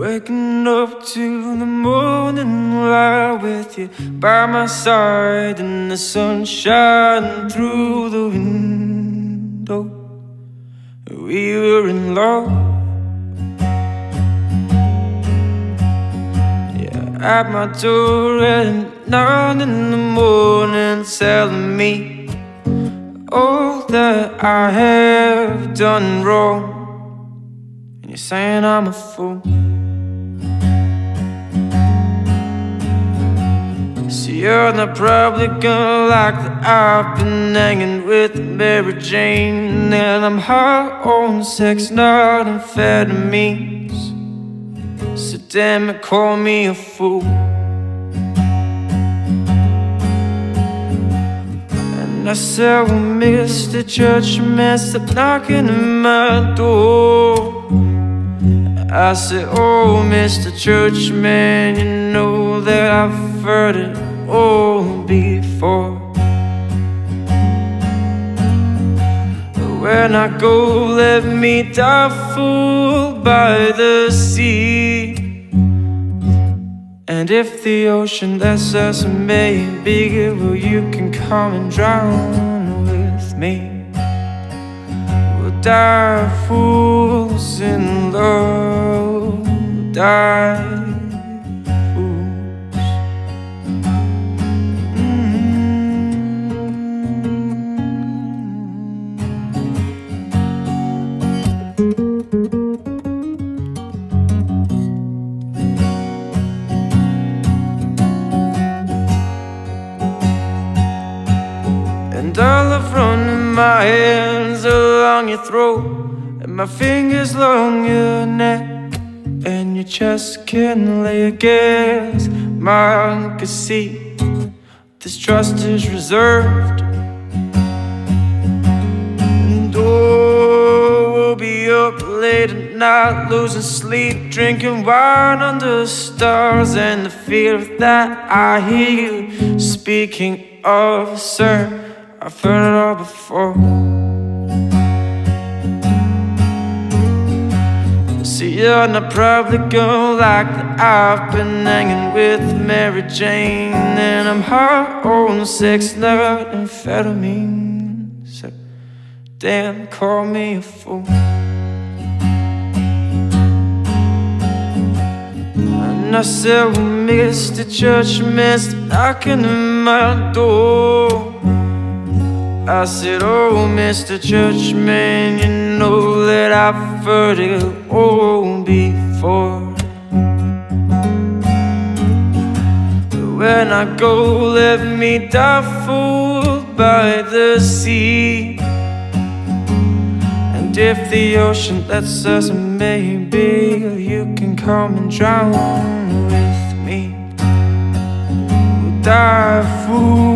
Waking up to the morning light with you by my side and the sun shining through the window. We were in love. Yeah, at my door at nine in the morning, telling me all that I have done wrong. And you're saying I'm a fool. So you're not probably gonna like that I've been hanging with Mary Jane And I'm high on sex, not amphetamines So damn it, call me a fool And I said, well, Mr. Churchman, stop knocking at my door I said, oh, Mr. Churchman, you know that I've heard it all before. When I go, let me die fooled by the sea. And if the ocean lets us may bigger, well, you can come and drown with me. We'll die fools in love, die my hands along your throat And my fingers along your neck And your chest can lay against mine Cause this trust is reserved. And oh, we'll be up late at night Losing sleep, drinking wine under the stars And the fear that I hear you speaking of, sir I've heard it all before. See, you're not probably gonna like that I've been hanging with Mary Jane. And I'm high on sex, not amphetamine So, damn, call me a fool. And I said, well, Mr. Churchman, stop knocking at my door I said, oh, Mr. Churchman, you know that I've heard it all before But when I go, let me die fooled by the sea And if the ocean lets us, maybe you can come and drown with me die fools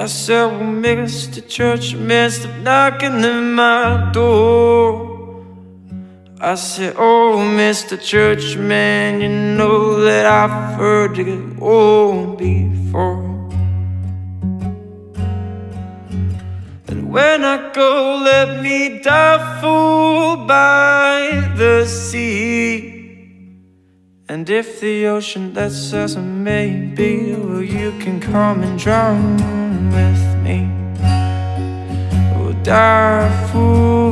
I said, well, Mr. Churchman, stop knocking at my door I said, oh, Mr. Churchman, you know that I've heard it all before And when I go, let me die full by the sea And if the ocean lets us, maybe, well, you can come and drown with me. We'll die fools